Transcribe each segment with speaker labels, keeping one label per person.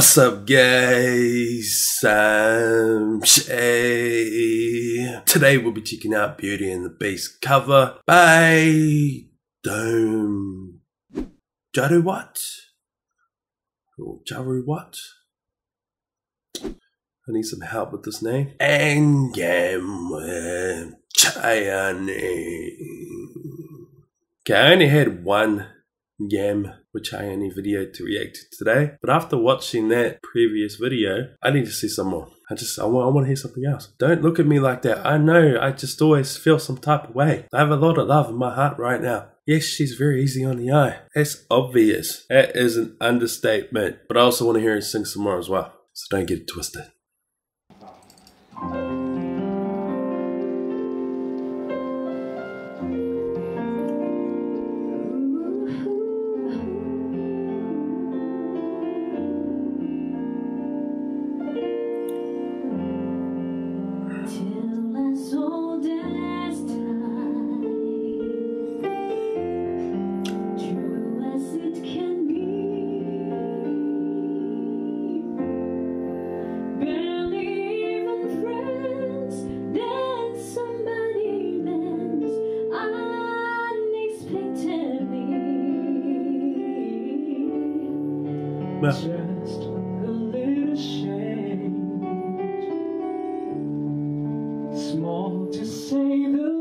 Speaker 1: What's up, guys? I'm Shay. Today we'll be checking out Beauty and the Beast cover by Dome Jaru What? Or Jaru What? I need some help with this name. And Gam Chayane. Okay, I only had one Yam which I only video to react to today. But after watching that previous video, I need to see some more. I just, I want, I want to hear something else. Don't look at me like that. I know, I just always feel some type of way. I have a lot of love in my heart right now. Yes, she's very easy on the eye. That's obvious. That is an understatement. But I also want to hear her sing some more as well. So don't get it twisted.
Speaker 2: Just a little change, small to say the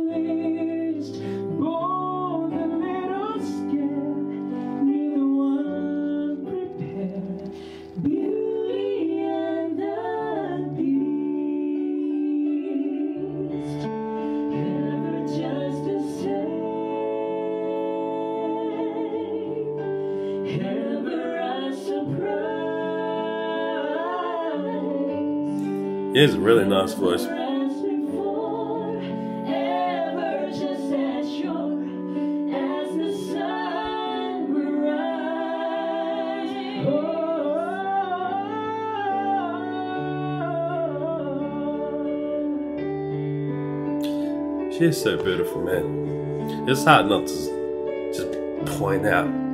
Speaker 2: sun will rise.
Speaker 1: She is so beautiful, man. It's hard not to just point out.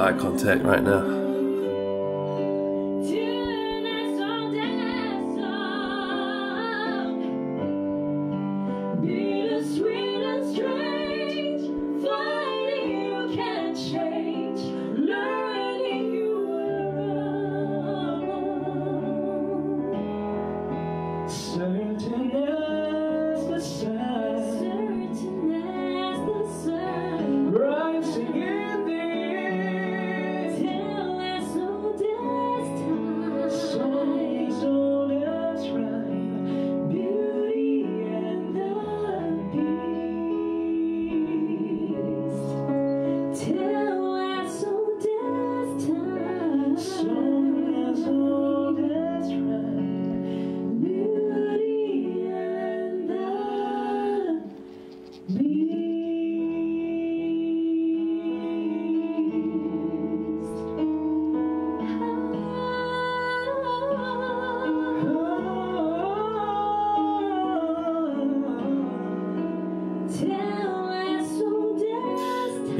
Speaker 1: Eye contact right now. He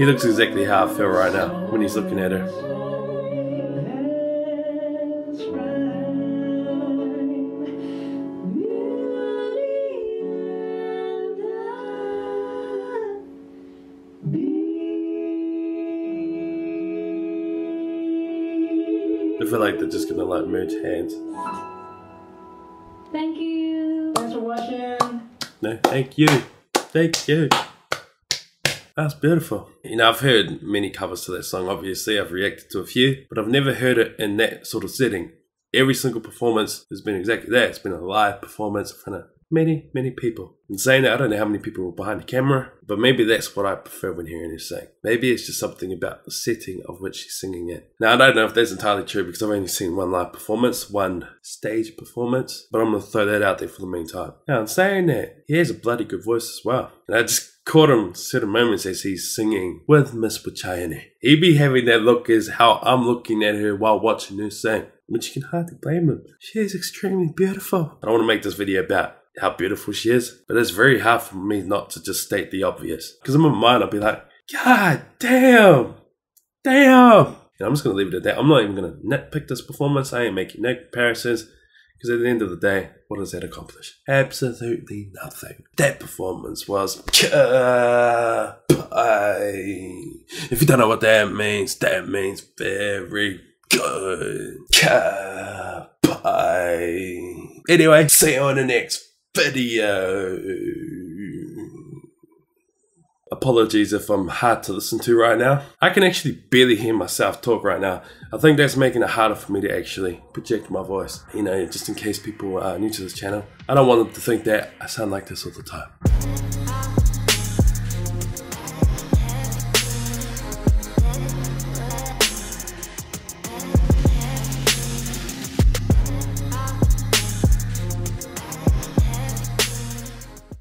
Speaker 1: looks exactly how I feel right now when he's looking at her. I feel like they're just gonna like merge hands.
Speaker 3: Thank you.
Speaker 2: Thanks for watching.
Speaker 1: No, thank you. Thank you. That's beautiful. You know, I've heard many covers to that song, obviously. I've reacted to a few, but I've never heard it in that sort of setting.
Speaker 4: every single performance has been exactly that. It's been a live performance in front of many, many people. In saying that, I don't know how many people were behind the camera, but maybe that's what I prefer when hearing her sing. Maybe it's just something about the setting of which she's singing it. Now, I don't know if that's entirely true because I've only seen one live performance, one stage performance, but I'm going to throw that out there for the meantime. Now, in saying that, he has a bloody good voice as well. And I just caught him certain moments as he's singing with Miss Wichayanee. He be having that look as how I'm looking at her while watching her sing. But you can hardly blame him. She is extremely beautiful. I don't want to make this video about how beautiful she is, but it's very hard for me not to just state the obvious. Because in my mind, I'll be like, God damn, damn. And I'm just going to leave it at that. I'm not even going to nitpick this performance. I ain't making no comparisons. Because at the end of the day, what does that accomplish? Absolutely nothing. That performance was Kapai. If you don't know what that means, that means very good. Kapai. Anyway, see you on the next video. Uh, apologies if I'm hard to listen to right now. I can actually barely hear myself talk right now. I think that's making it harder for me to actually project my voice. You know, just in case people are new to this channel. I don't want them to think that I sound like this all the time.